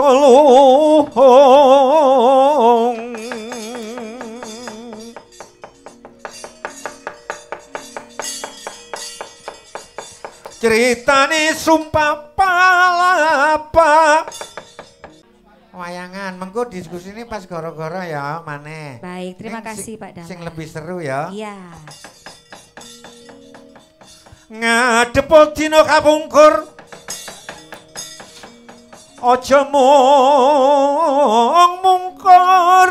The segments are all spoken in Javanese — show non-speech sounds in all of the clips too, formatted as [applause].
luhung Ceritane sumpah palapa Wayangan, mengko diskusi ini pas goro-goro ya, maneh. Baik, terima Yang kasih si- Pak Damai. Sing lebih seru ya. Iya. ngadepot dina kapungkur aja mung mungkur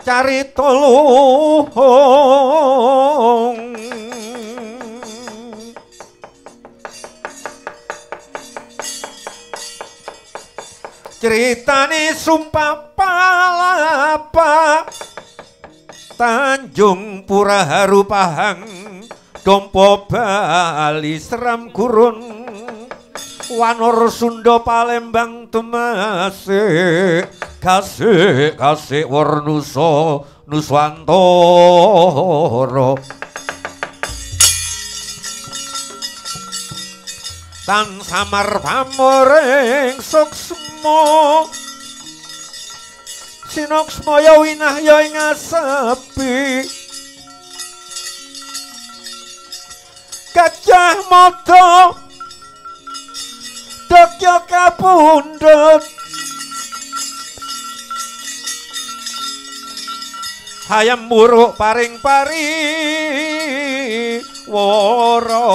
carita luhung ceritane sumpah palapa. Tanjung Pura Haru Pahang Dompo Bali Seram Gurun Wanor Sunda Palembang Temase Kasih Kasih Warnuso Nuswantoro Tan samar pamoreng suksmo Sinoks moyo winah yo ing asepi. Gajah Dokyo kapundhut Hayam muruk paring pari woro.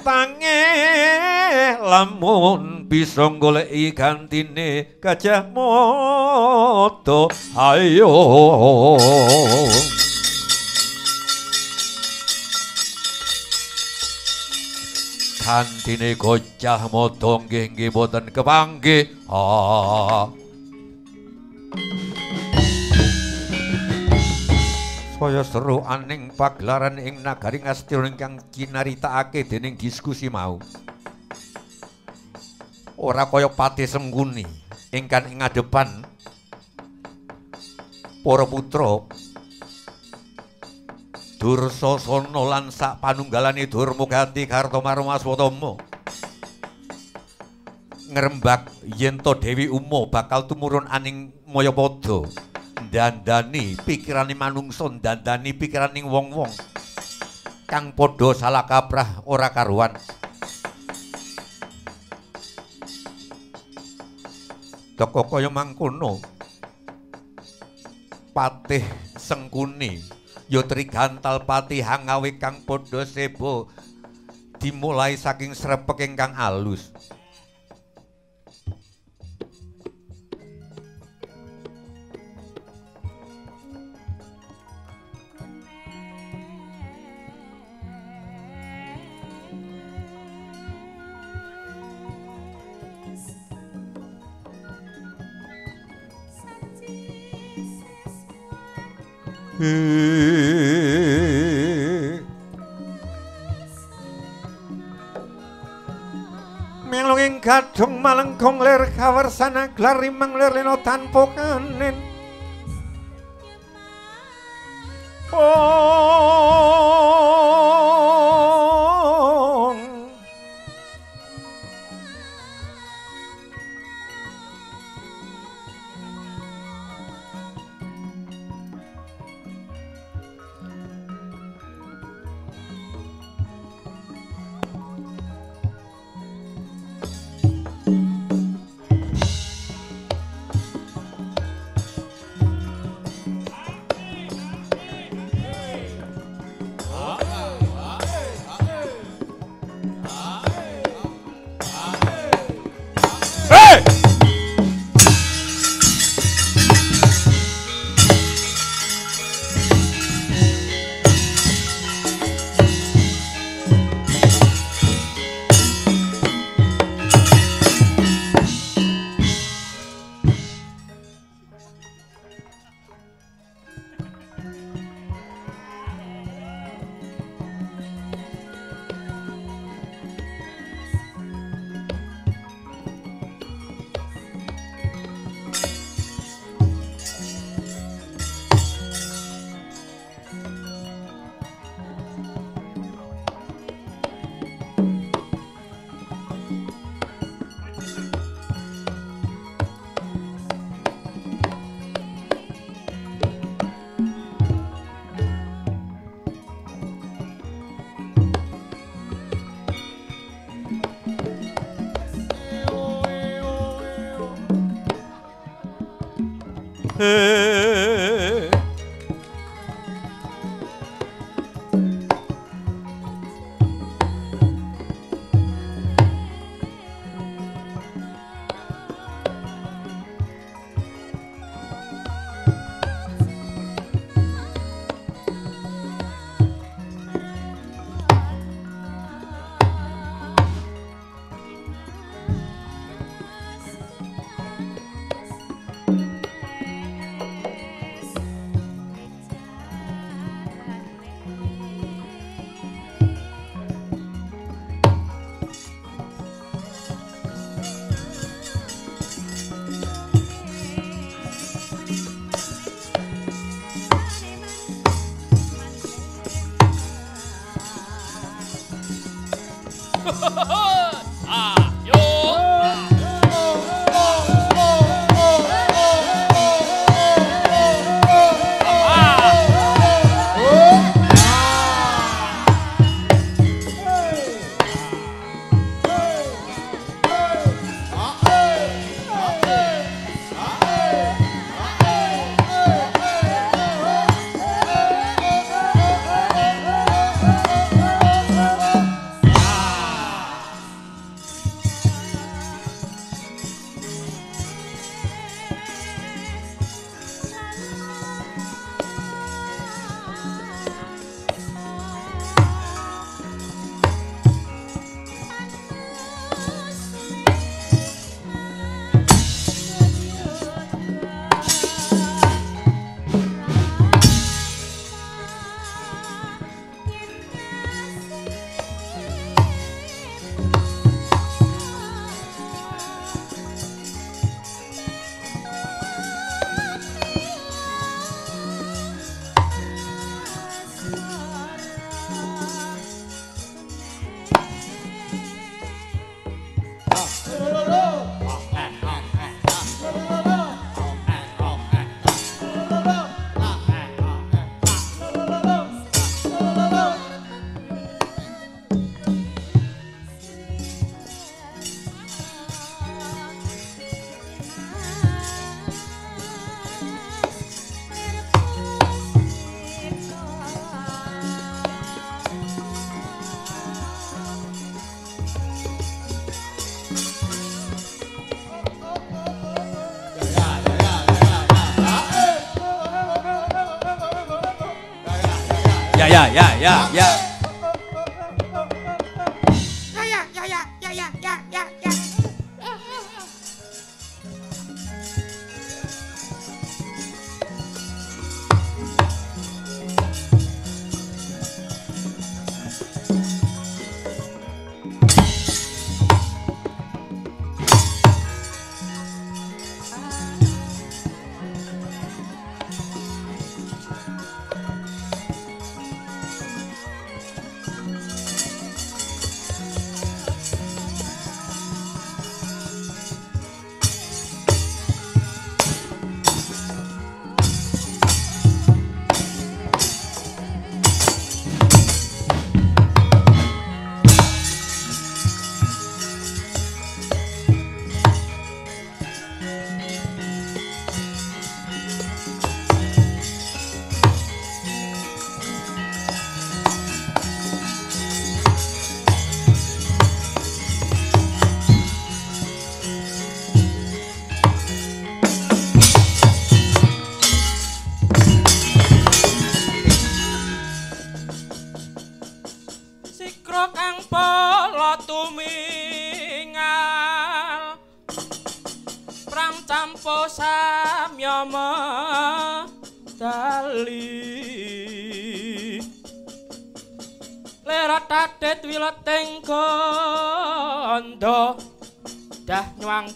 Tange lamun bisa goleki gantine gajah moto ayo gantine gajah moto nggih nggih boten kepanggih Saya seru aning pagelaran ing nagari Ngastina ingkang kinaritakake dening diskusi mau. Ora kaya pati sengkuni ingkang ing ngadepan para putra Dursasana lan sak panunggalane Durma ganti Kartomarma Swatama. Ngrembak yen to Dewi Uma bakal tumurun aning Mayapada. dandani pikirane manungsa dandani pikiraning wong-wong kang padha salah kaprah ora karuan teko kaya mangkono patih sengkuni ya trigantal patih hangawe kang padha sebo dimulai saking srepek ingkang alus Melonging gadung malengkong ler kawarsana glarimang ler leno tanpa kanen Hey. yeah, yeah.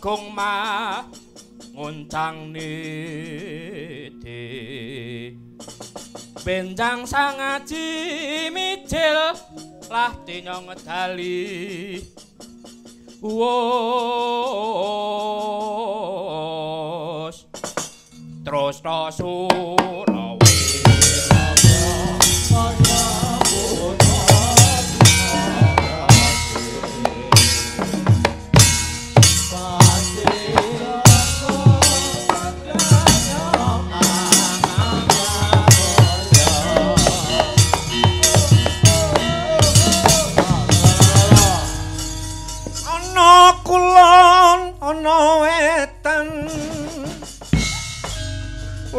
Nyanggung ma nguncang niti Benjang sang aji mijil lah dina ngedali Wos terus ta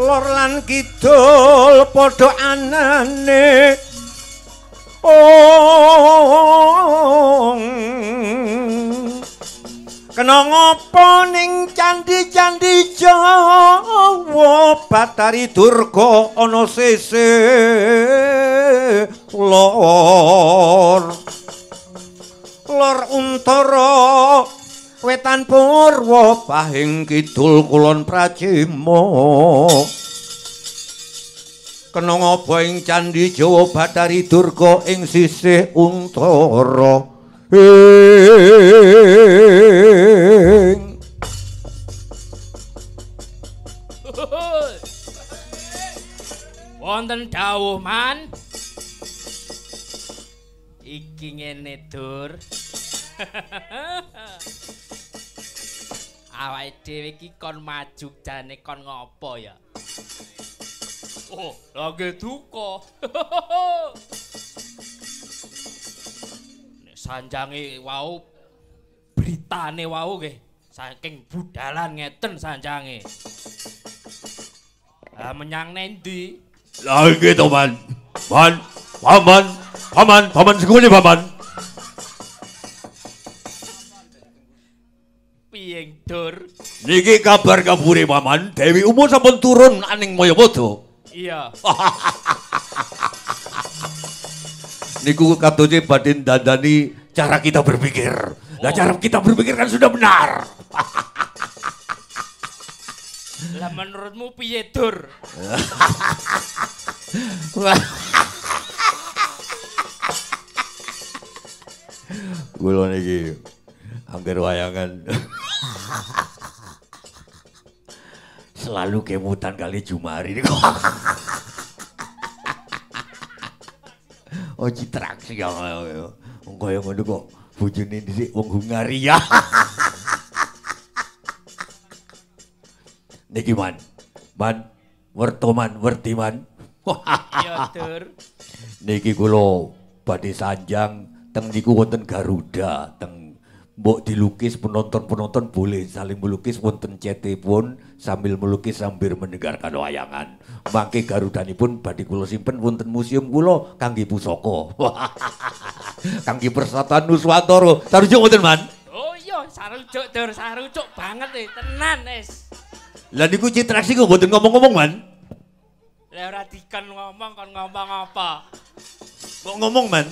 lor lan kidul padha anane. Ong. Kena ngopo ning candi-candi Jawa? Batari Durga ana sese. Lor. Lor untara wetan purwa pahing kidul kulon pracima kena ngapa ing candi Jawa Batari Durga ing sisih untara Wonten dawuh man. Iki ngene dur. [laughs] Awake dhewe iki kon maju jane kon ngopo ya? Oh, lagi duka. Nek sanjange wau beritane wau nggih saking budalan ngeten sanjange. Lah menyang nendi? lagi to man man paman paman paman segune paman niki kabar kabure paman Dewi Umo sampun turun aning Mayabada Iya. [laughs] niku katone badhe dandani cara kita berpikir. Lah cara kita berpikir kan sudah benar. [laughs] Lah menurutmu piye dur? Kula niki angger wayangan [laughs] selalu kemutan kali Jumari niku. [laughs] oh citraksi ya. Wong kaya ngono kok bojone dhisik wong Hungaria. [laughs] niki man. Man wertoman wertiman. [laughs] Iya niki kula badhe sanjang teng niku wonten Garuda teng mbok dilukis penonton-penonton boleh saling melukis wonten CT pun sambil melukis sambil mendengarkan wayangan. Mangke garudanipun badhe kula simpen wonten museum kula kangge pusaka. [laughs] Kangge persatuan Nuswantara. Sarujuk wonten man? Oh iya, sarujuk dur, sarujuk banget nih, tenan es. lah niku citraksi kok mboten ngomong-ngomong man? Lah ora dikon ngomong kon ngomong apa? kok ngomong man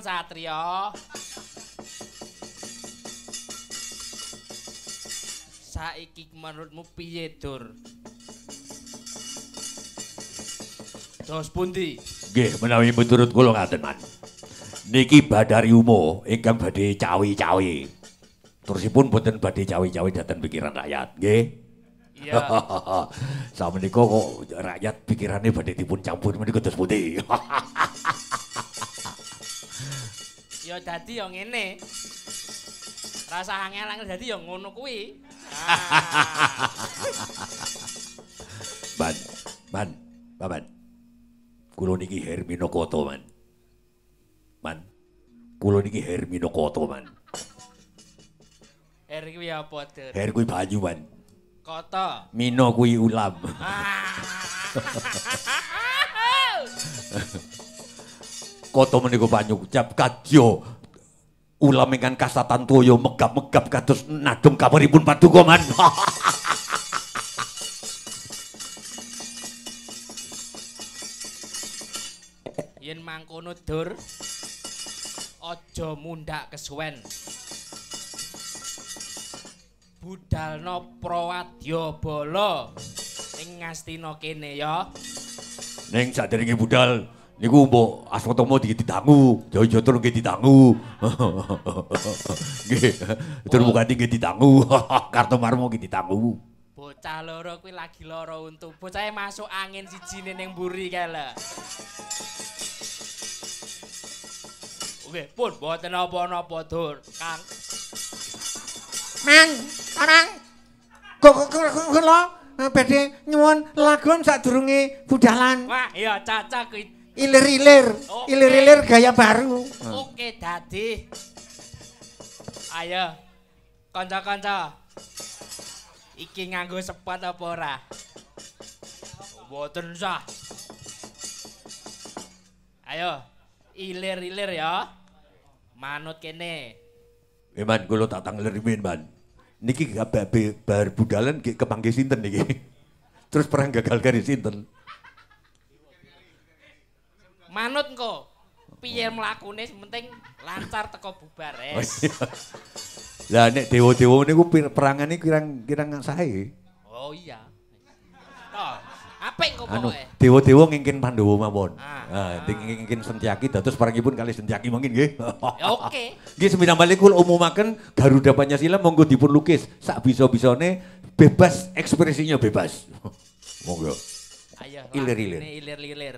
Satrio. Saiki menurutmu piye, Dur? Dos pundi? Nggih, menawi miturut kula ngaten, Man. Niki Badari Umo ingkang badhe cawi-cawi. Terusipun boten badhe cawi-cawi dhateng pikiran rakyat, nggih. Iya. [laughs] Samenika kok rakyat pikirane badhe dipun campur menika dos pundi. [laughs] Ya dadi ya ngene. Rasa angel-angel dadi ya ngono kuwi. Ah. Man, man, paman. Kula niki Hermino Koto, man. Man, kula niki Hermino Koto, man. Er kuwi apa, Dur? Her kuwi banyu, man. Kota. Mino kuwi ulam. [laughs] Koto menika banyu cap kadya ulam ingkang kasatan toya megap-megap kados nadung kamaripun paduka man. [laughs] Yen mangkono, Dur. Aja mundhak kesuwen. Budalno Prawadyabala ing Ngastina kene ya. Ning sadèrèngé budal niku mbok Aswatama iki didangu, Jayajata nggih didangu. Nggih, tur mukati nggih didangu, Kartomarma nggih didangu. Bocah loro kuwi lagi lara untu. Bocahe masuk angin sijine ning mburi kae lho. Oke, pun boten apa-apa, Dur. Kang. Mang, orang. Kok kok kok kula badhe nyuwun lagon sadurunge budalan. Wah, iya cocok kuwi. Ilir-ilir, ilir-ilir gaya baru. Oke, dadi. Ayo. Kanca-kanca. Iki nganggo sepot apa ora? Mboten sah. Ayo, ilir-ilir ya. Manut kene. Eh man, kula tak tanglerimin man. Niki gak ba- be- bar budalan ki kepangge sinten niki. [laughs] Terus perang gagal kari sinten. Manut engko. Piye mlakune penting lancar teko bubar Oh, es. iya. Lah nek dewa-dewa niku perangane kirang-kirang sae. Oh iya. Toh, apik engko Anu, pokoke. dewa-dewa ngingkin Pandhawa mawon. Ah. Ah, ngingkin Sentyaki dados perangipun kali Sentyaki mungkin nggih. Ya oke. Nggih sembilan balik kula umumaken Garuda Pancasila monggo dipun lukis sak bisa-bisane bebas ekspresinya bebas. [laughs] Monggo. Ayo. Ilir-ilir. Ilir-ilir.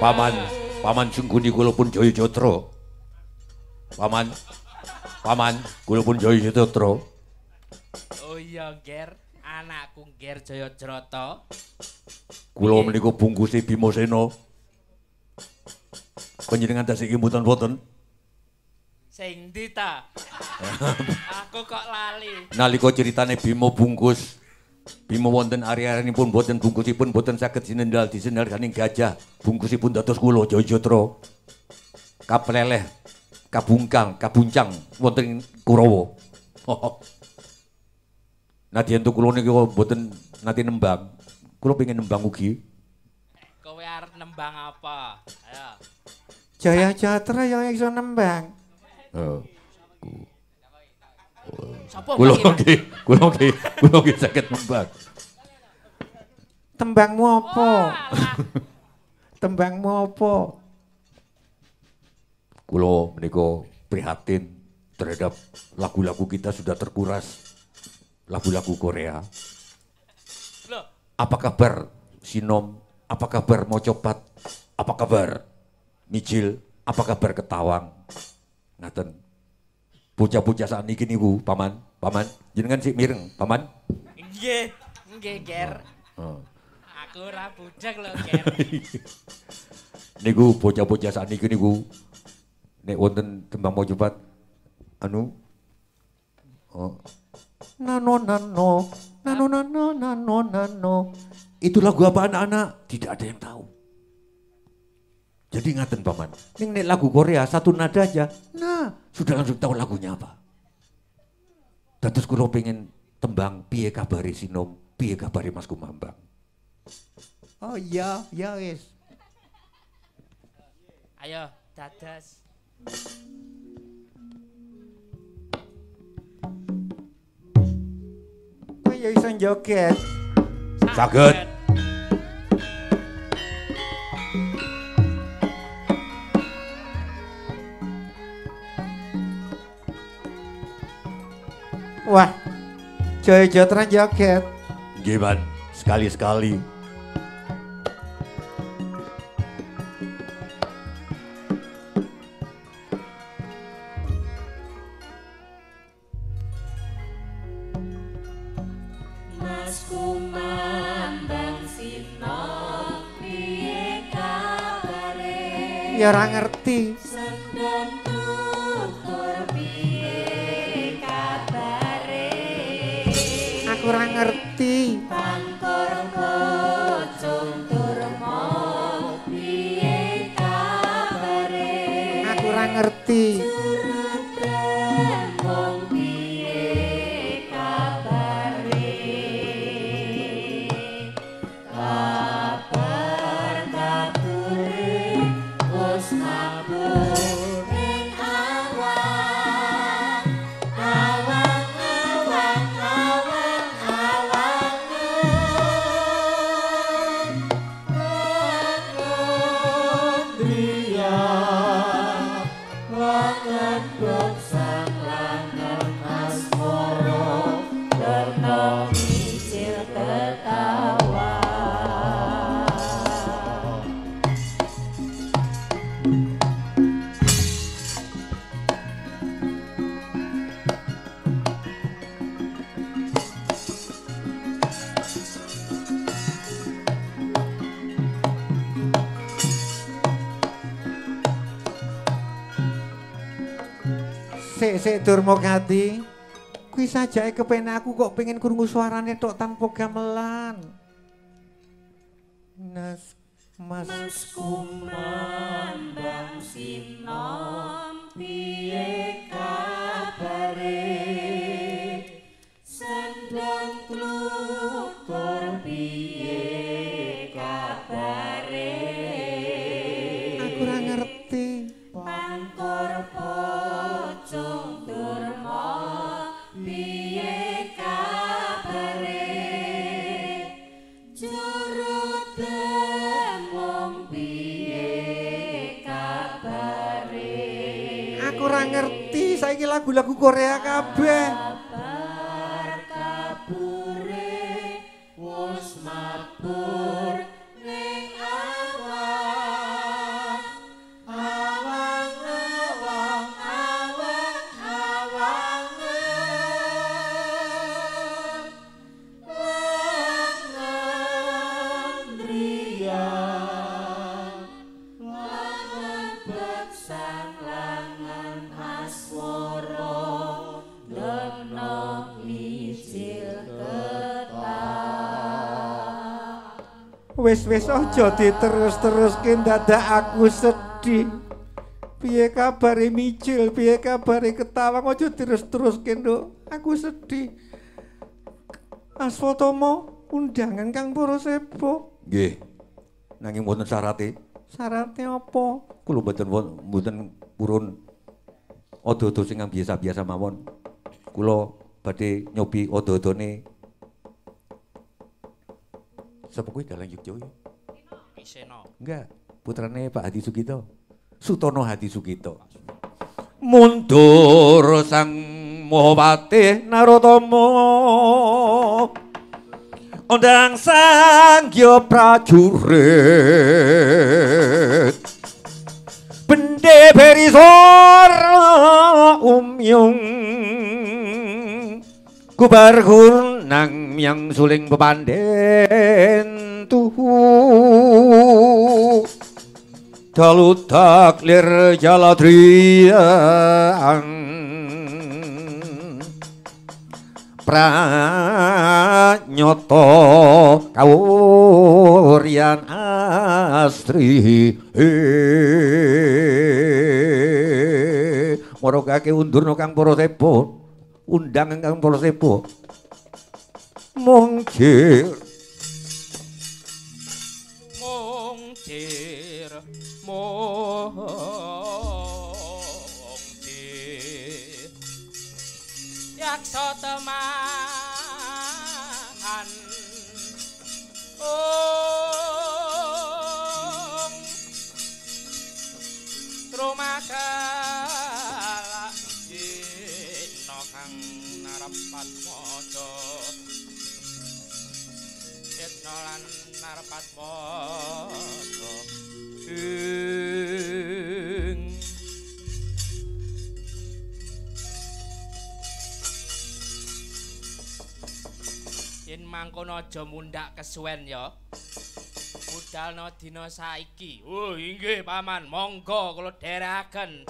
Paman, paman sungguni kula pun Jaya Jatra. Paman, paman, kula pun Jaya Jatra. Oh iya, Ger. Anakku Ger Jaya Jrata. Kula menika bungkuse Bimasena. Panjenengan tasih mboten-mboten. Sing ndi ta? [laughs] Aku kok lali. Nalika ceritane Bima bungkus Bima wonten area-areanipun boten bungkusipun boten saged sinendal disendarganing gajah. Bungkusipun dados kula Jaya Jatra. Kapleleh, kabungkang, kabuncang wonten Kurawa. [laughs] Nadyan tu kula niki boten nate nembang. Kula pengen nembang ugi. Kowe arep nembang apa? Ayo. Jaya Jatra yang iso nembang. Oh. Sopo Kula nggih, kula nggih, kula nggih saged nembang. Tembangmu apa? Tembangmu apa? Kula menika prihatin terhadap lagu-lagu kita sudah terkuras. Lagu-lagu Korea. Apa kabar Sinom? Apa kabar Mocopat? Apa kabar Mijil? Apa kabar Ketawang? Ngaten. Bocah-bocah saat niki niku, Paman. Paman, jenengan sik mireng, Paman. Nggih, nggih, Ger. Oh. Aku ora budek lho, [laughs] Ger. niku bocah-bocah sakniki niku nek wonten tembang mojopat anu oh nano nano nano nano nano nano itu lagu apa anak-anak tidak ada yang tahu jadi ngaten paman ini nek lagu Korea satu nada aja nah sudah langsung tahu lagunya apa Dados kula pengen tembang piye kabare sinom piye kabare Mas Kumambang oh iya iya wis Ayo, dadas. Kowe ya iso joget. Saged. Wah, joyo-joyo joget. Nggih, Ban. Sekali-sekali. Durmokati. Kuwi sajake kepen aku kok pengen krungu suarane tok tanpa gamelan. Lagu-lagu Korea kabeh. Wis aja diterus-teruske dadak aku sedih. Piye kabare micil, piye kabare ketawang aja terus-teruske nduk. Aku sedih. Aswatama undangan Kang Para Sebo. Nggih. Nanging wonten syarate. Syarate apa? Kula mboten mboten purun odo-odo sing biasa-biasa mawon. Kula badhe nyobi odo-odone Sopo kuwi dalang Yogyo? Wiseno. Enggak, Putranya Pak Hadi Sugito. Sutono Hadi Sugito. Mundur sang Mohopati narotomo. Undang sang yo prajurit. Bende berisor umyung. Kubarhun nang miyang suling pepanden tuhu. Dalutak lir jaladriyang Pranyoto kawuryan astri. Moro kake undur kang para sepo Undang kang para sepo 멍길. ngono aja mundhak kesuwen ya. Budalno dina saiki. Oh, inggih, Paman. Monggo kula dherekaken.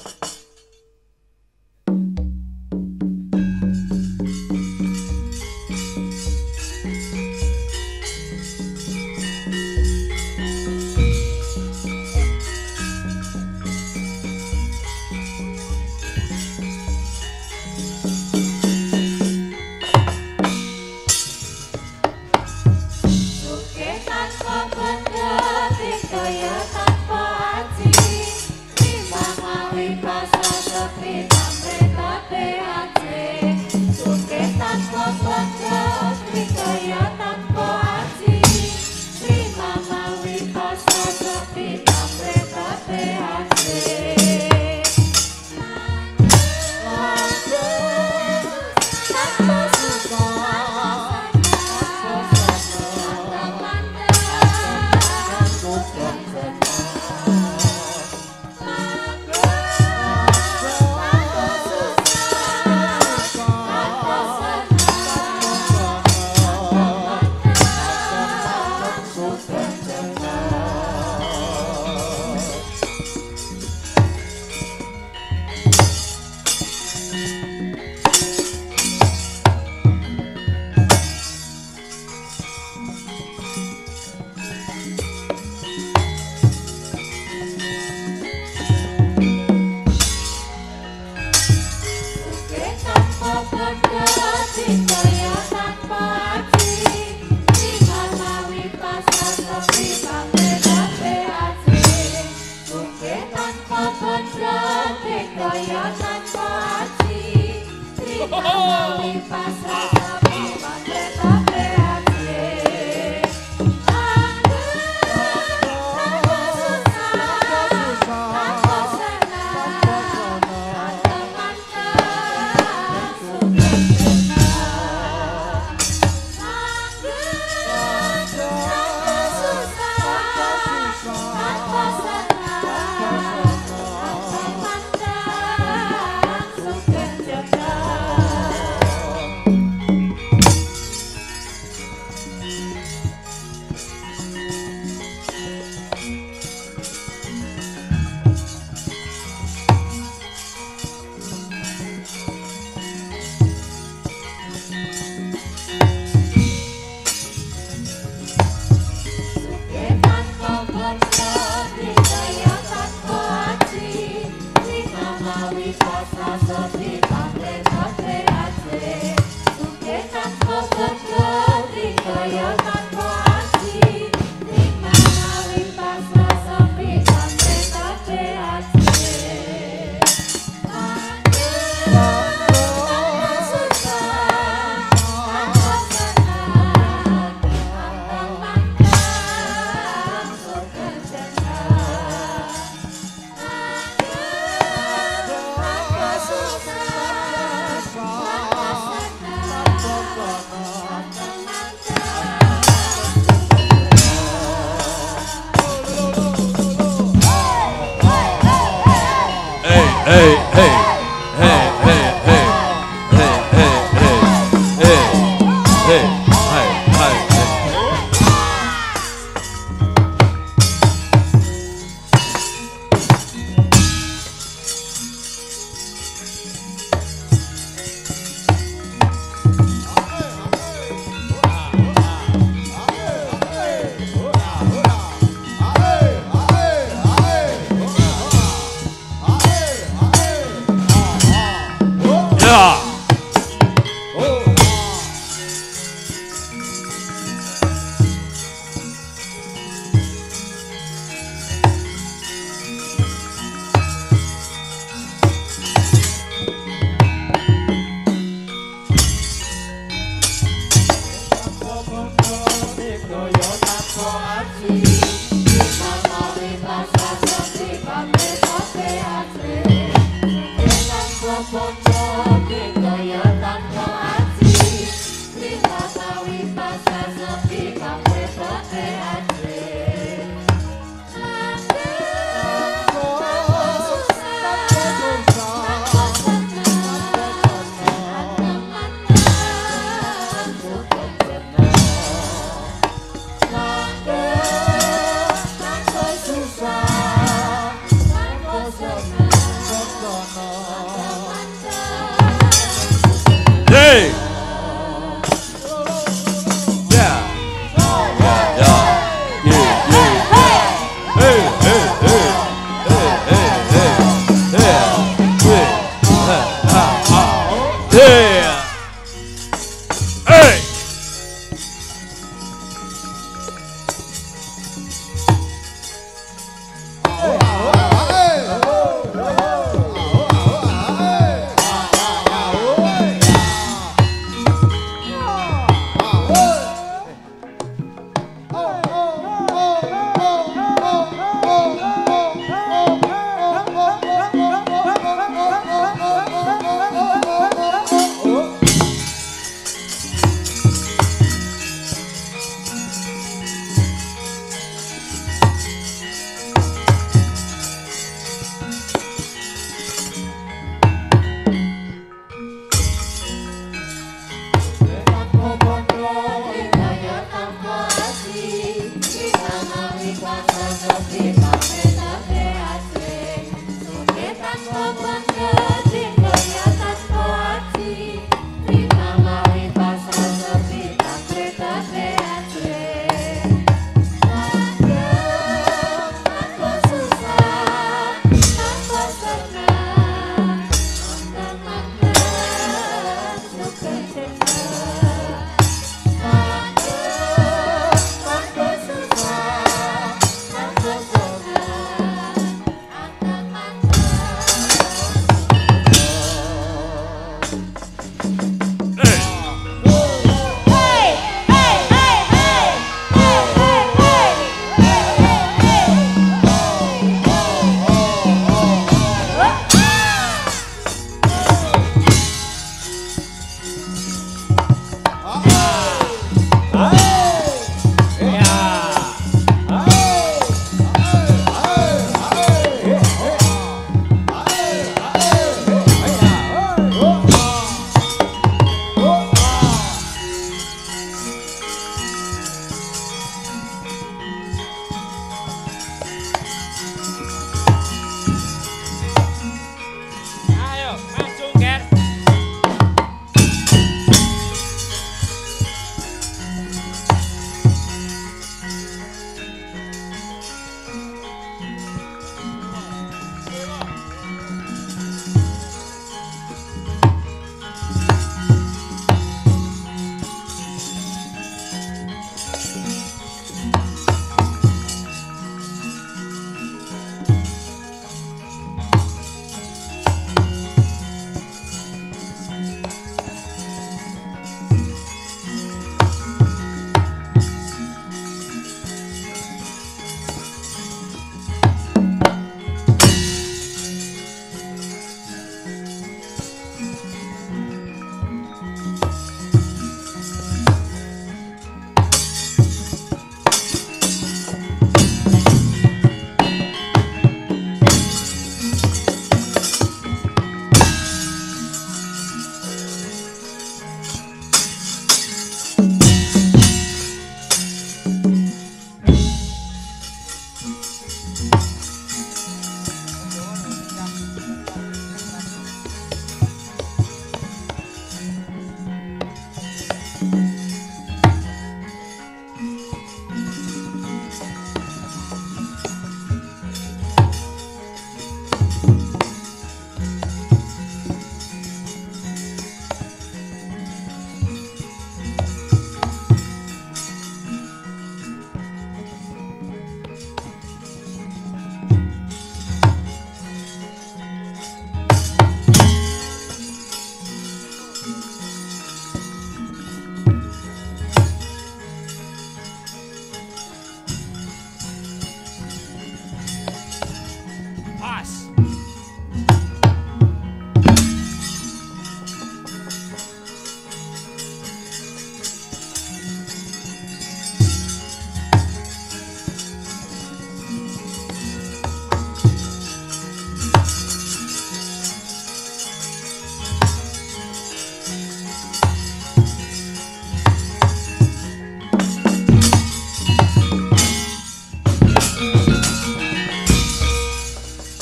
Jaya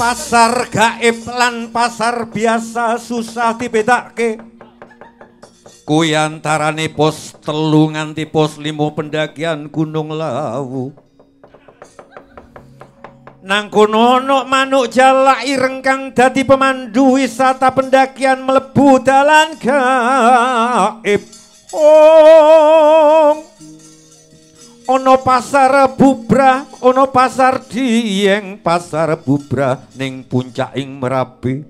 Pasar gaib lan pasar biasa susah dibedake. Kuwi antarane pos telu nganti pos limo pendakian Gunung Lawu. Nang kono ana manuk jalak ireng kang dadi pemandu wisata pendakian mlebu dalan gaib. Om. Ana pasar bubrah, ana pasar dieng, pasar bubrah ning puncaking Merapi.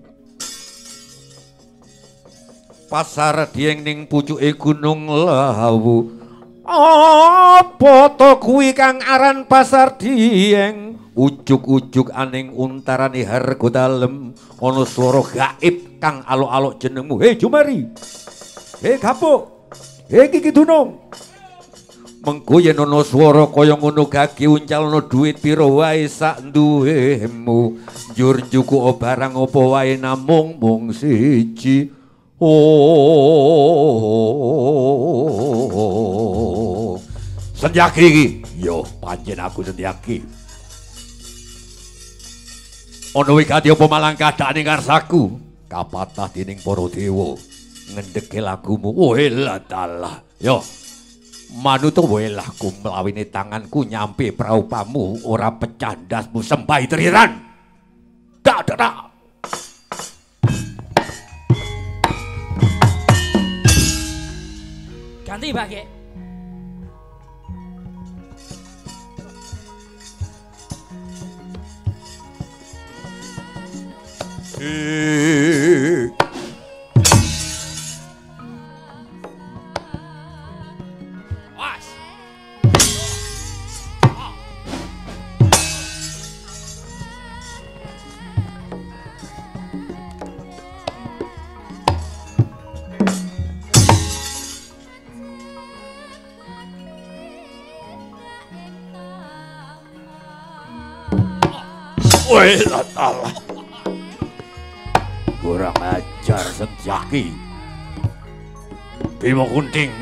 Pasar dieng ning pucuke Gunung Lawu. Apa to kuwi kang aran pasar dieng? Ujug-ujug aning untarane harga dalem ana swara gaib kang alok-alok jenengmu. Hei Jumari. Hei Kapuk. Hei Kiki Dunung. Mengko yen ana swara kaya ngono gage uncalno dhuwit pira wae sak duwemu. Njur njuku barang apa wae namung mung siji. Oh. Sendyaki iki. Yo, pancen aku sendyaki. Ana wigati apa malang kadhane ngarsaku? Kapatah dening para dewa. Ngendheke lagumu. Oh, elah dalah. Yo. Manut welah ku mlawine tanganku nyampe praupamu ora pecah ndasmu sembai triran. Dak dak dak. Ganti Pak Eh. Dalah. Kurang ajar senjaki. Bimo Kunting.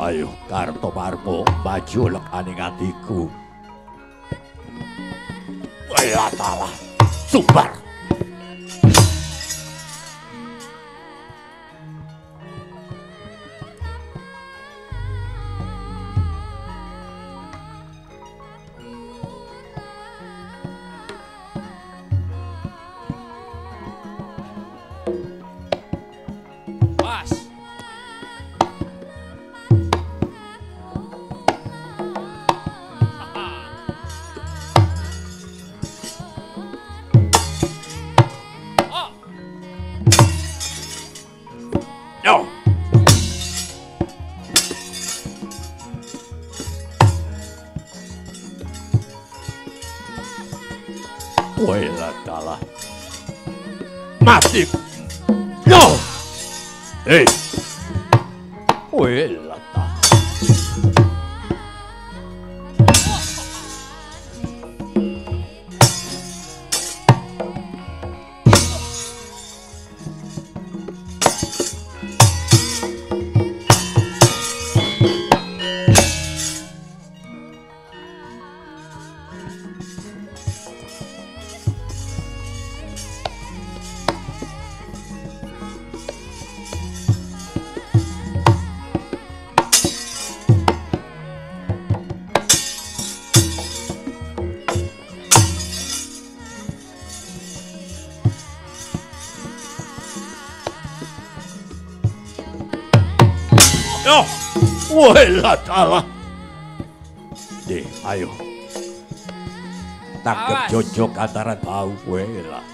Ayo Karto Marmo maju lekaning atiku. Welah dalah. Subar. Yo. Welah dalah. Mati. Yo. Hei. Welah Welah dalah. Deh, ayo. Tangkep jojok antaran bau. Welah.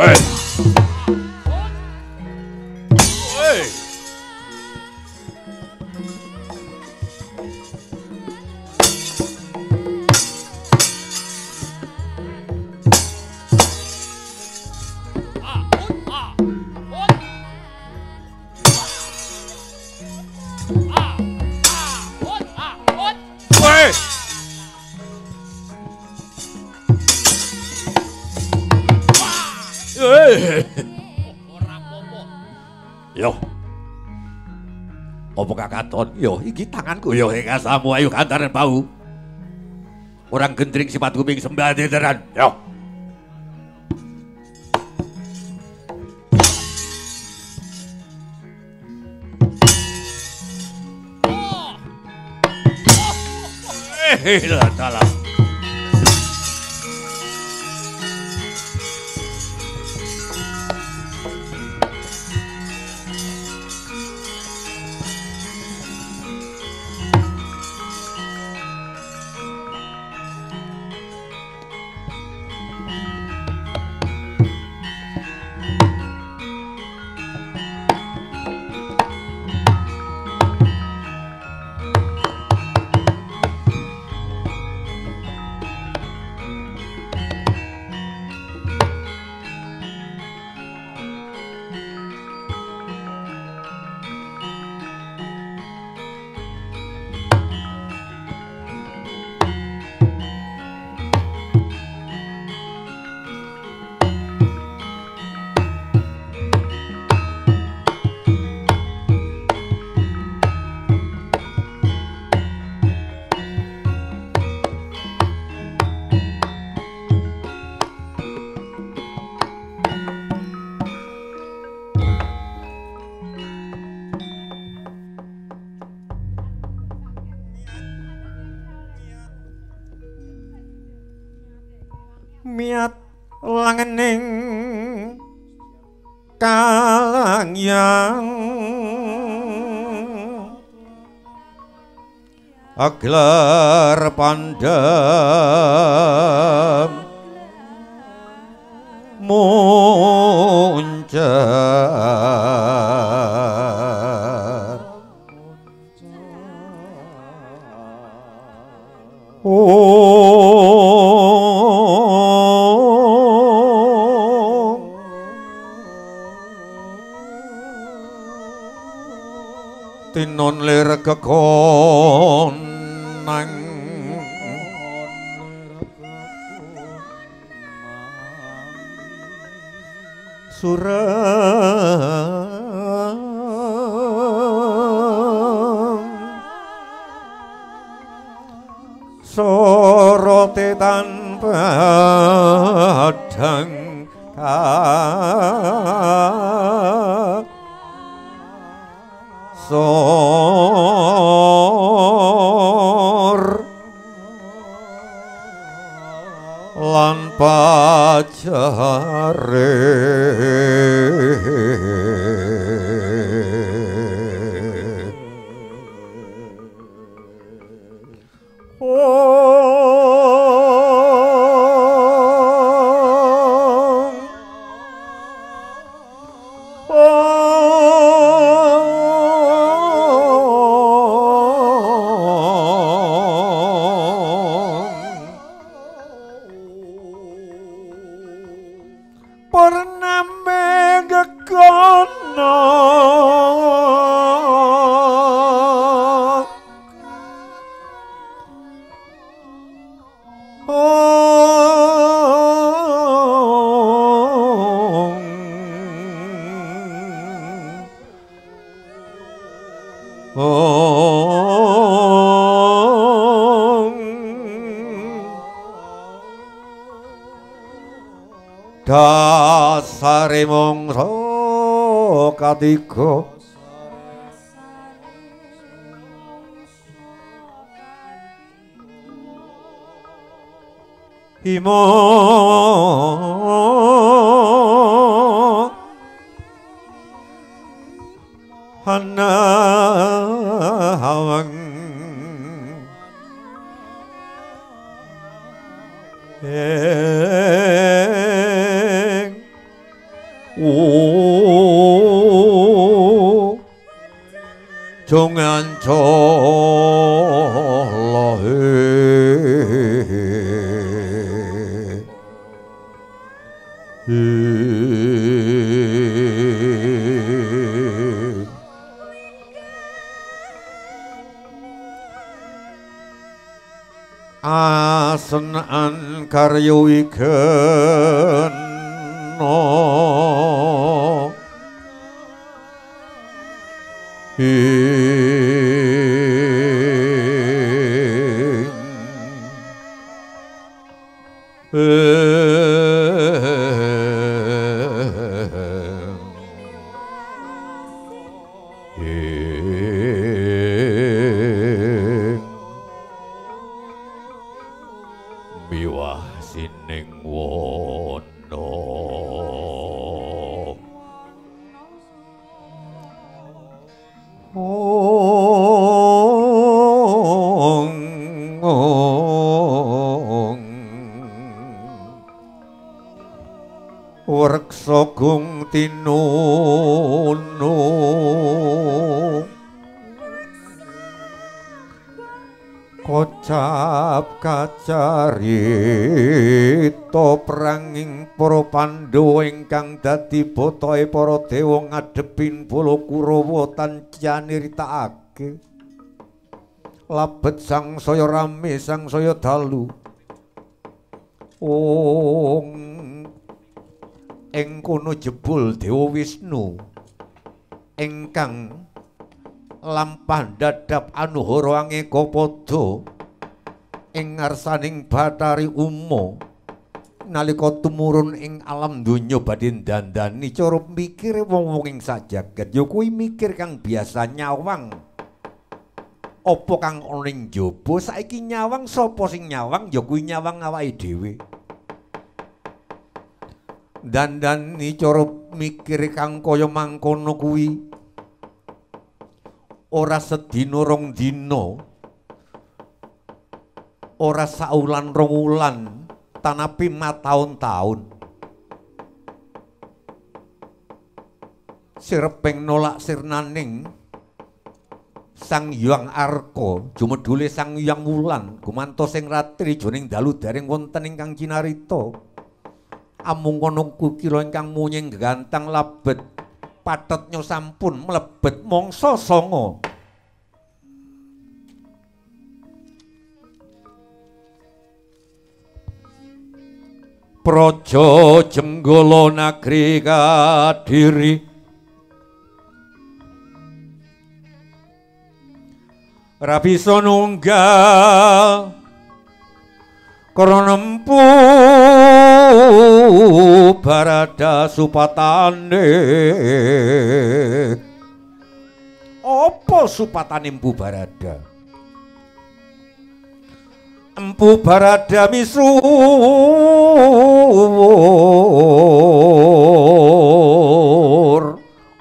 Hey. Apa kakaton? Yo, iki tanganku yo ing asamu ayo kantaran bau. Orang gendring sifat kuping sembah teteran. Yo. Eh, lah, aglar pandem Dasare mongso katiga 종현 종 miwah sining wono gung Wong Kacarita pranging para Pandhawa ingkang dadi botohe para dewa ngadepin bala Kurawa tancane ritakake labet sangsaya rame sangsaya dalu. Ong ing kono jebul Dewa Wisnu. Ingkang lampah dadap anuhara angeka padha ing ngarsaning Bathari Uma nalika tumurun ing alam donya badhe dandani cara mikire wong-wong ing sajagat. Ya kuwi mikir kang biasa nyawang. Apa kang ana ning jaba saiki nyawang sapa sing nyawang? Ya kuwi nyawang awake dhewe. Dandani cara mikir kang kaya mangkono kuwi. Ora sedina rong dina ora saulan rong wulan tanapi mataun-taun sireping nolak sirnaning Sang Hyang Arka jumedhule Sang Hyang Wulan gumantos sing ratri jroning dalu daring wonten ingkang cinarita. Amung kono kukira ingkang munying gantang labet patetnya sampun mlebet mangsa sanga Praja Jenggala Nagri Kadiri. Ora bisa nunggal krana empu barada supatane. Apa supatane empu barada empu barada misuwur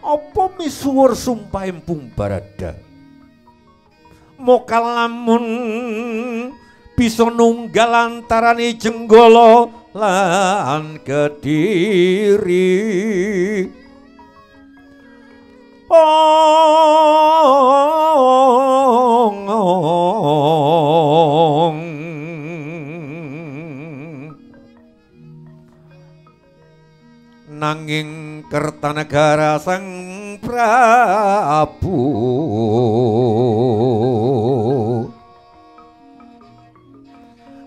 apa misuwur sumpah empu barada? Mokal lamun bisa nunggal antarane jenggala lan kediri. Ong ong nanging kertanegara sang Prabu.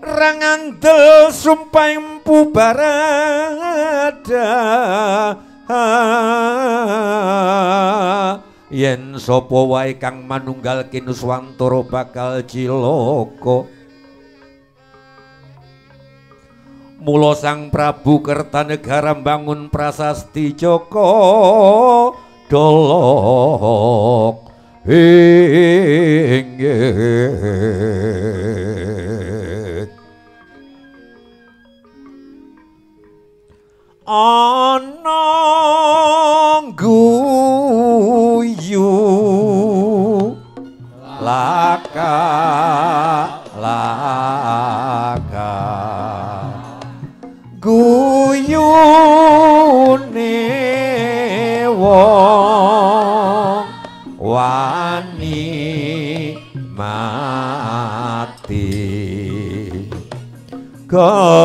Rangandel sumpah empu barada. Yen sapa wae kang manunggal kinuswantara bakal cilaka Mula Sang Prabu Kertanegara mbangun prasasti Joko Dolok. Inggih ana guyu laka God.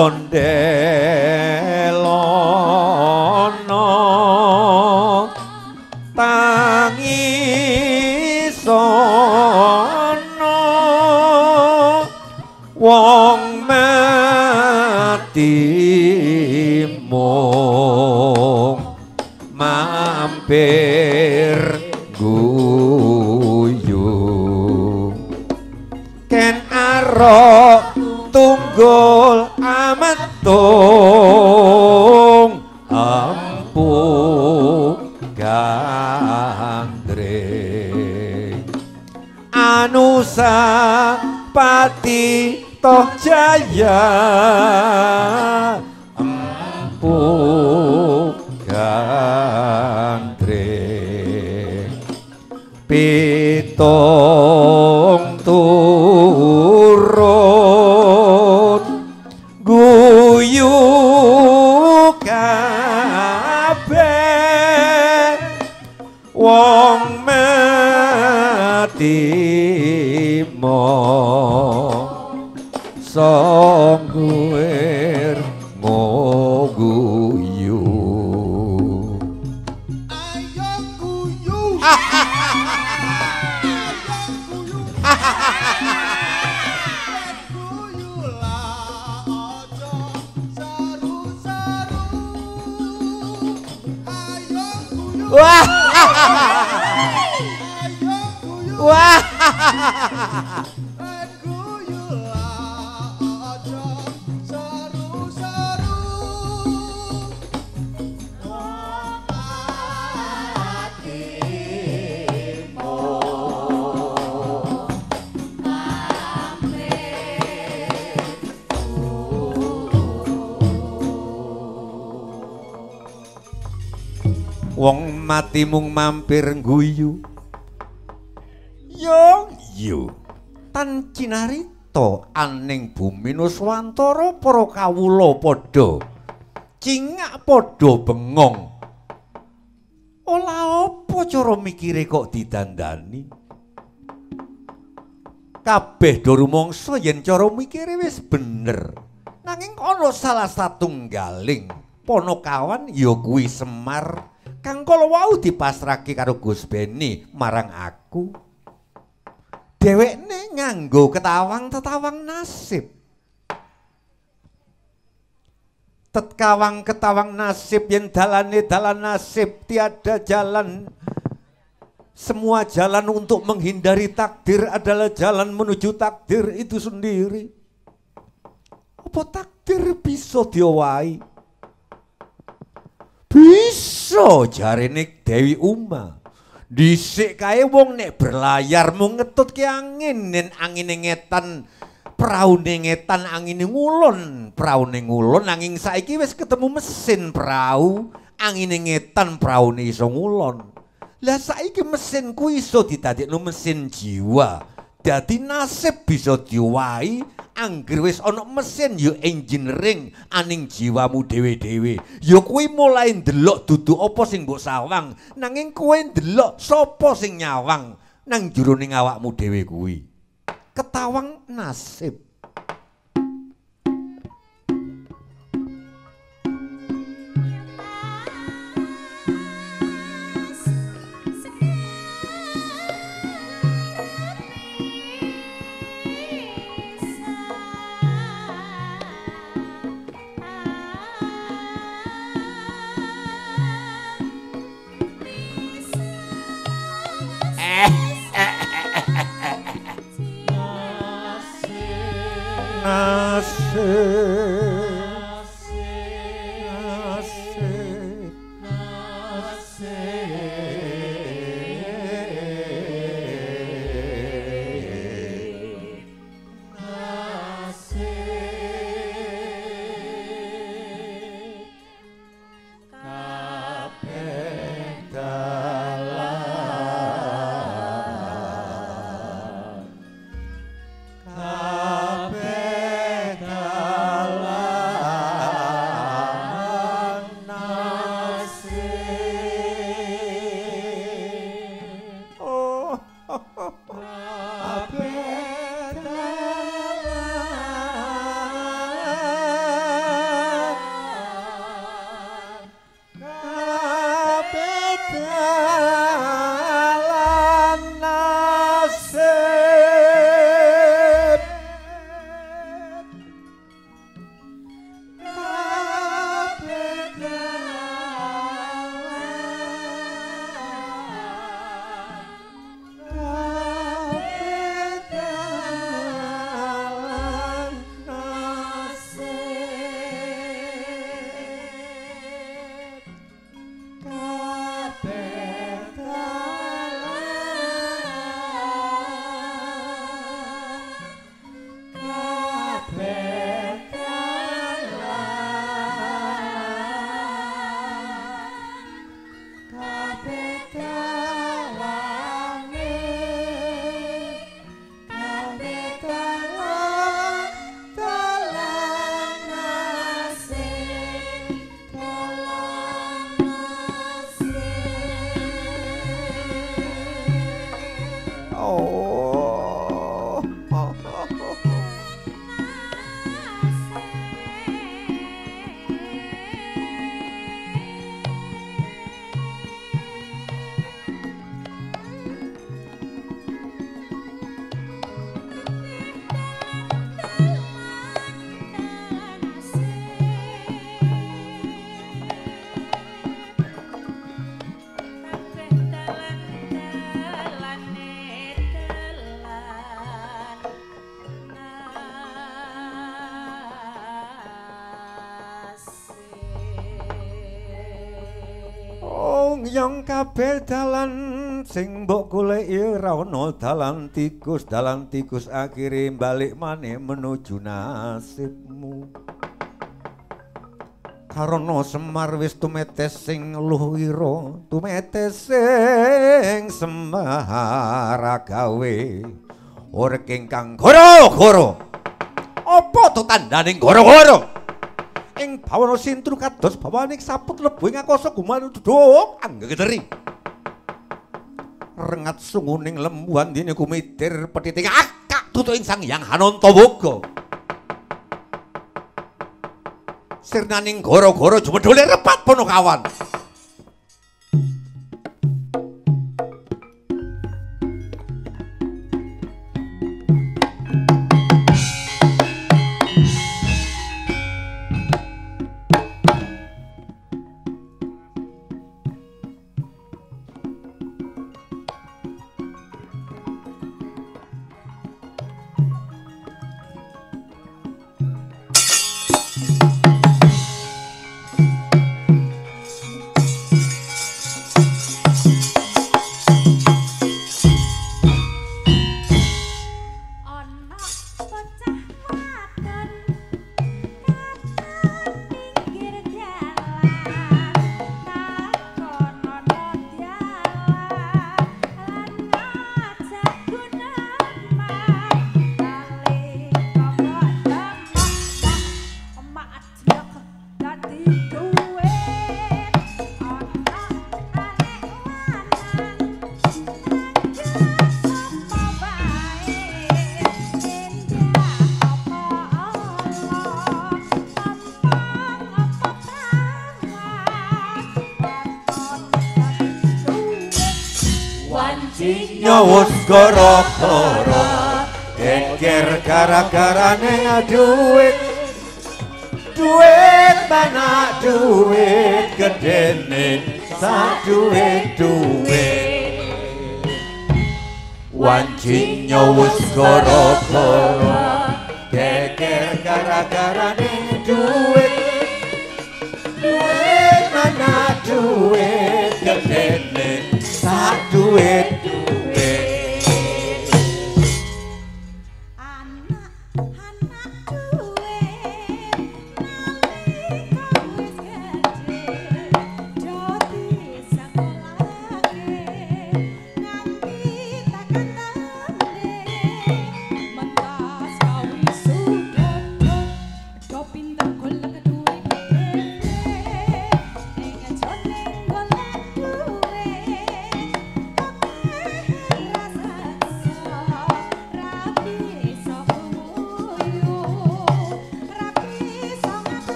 Mati mung mampir guyu yo yo tan cinarito aning bumi nuswantara para kawula padha. Cingak padha bengong. Ola apa cara mikire kok didandani? Kabeh do rumangsa yen cara mikire wis bener. Nanging ana salah satunggaling. Ponokawan ya kuwi Semar kang kala wau dipasrahke karo Gus Beni marang aku. Dhewekne nganggo ketawang-tetawang nasib. Tetkawang ketawang nasib yen dalane dalan nasib tiada jalan. Semua jalan untuk menghindari takdir adalah jalan menuju takdir itu sendiri. Apa takdir bisa diowahi bisa jarene Dewi Uma. Dhisik kae wong nek berlayar mung ngetutke angin nen angine ngetan praune ngetan angine ngulon praune ngulon nanging saiki wis ketemu mesin perahu angine ngetan praune iso ngulon. Lah saiki mesin ku iso didadekno mesin jiwa dadi nasib bisa diwahi angger wis ana mesin ya engineering aning jiwamu dhewe-dhewe. Ya kuwi mulai ndelok dudu apa sing mbok sawang nanging kowe ndelok sapa sing nyawang nang jroning awakmu dhewe kuwi. Ketawang [laughs] nasib nasib Yang kabeh dalan sing mbok goleki ora ana dalan tikus dalan tikus akhire balik maneh menuju nasibmu. Karana Semar wis tumetes sing luhira, tumetes sing Semar gawe urip ingkang goro-goro. Apa to tandane goro-goro? Ing bawana sintru kados bawaning saput lebu ing akasa gumantung duduk anggegederi rengat sunguning lembuan dene kumitir petiting akak tutuk sang yang hanantawaga. Sirnaning goro-goro jumedhole repat ponokawan. Ana goro-goro geger gara-garane duit. Duit banyak duit? Gedene sak duit duit. Wanci nyawus goro-goro geger gara-garane duit. Duit banyak duit? Gedene sak duit duit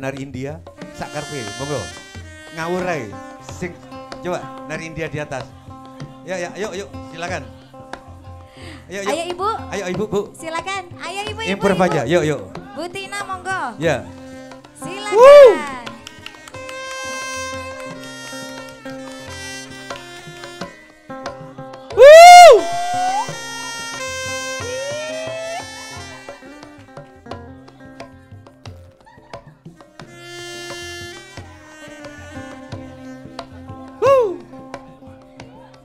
nari India? Sakarpe, monggo. Ngawur ae. Sing coba nari India di atas. Ya ya, yuk yuk, silakan. Ayo, yuk. Ayo ibu, Ayo ibu, Bu. silakan. Ayo ibu, ibu. Improve ibu. aja, yuk yuk. Bu Tina monggo. Ya. Silakan.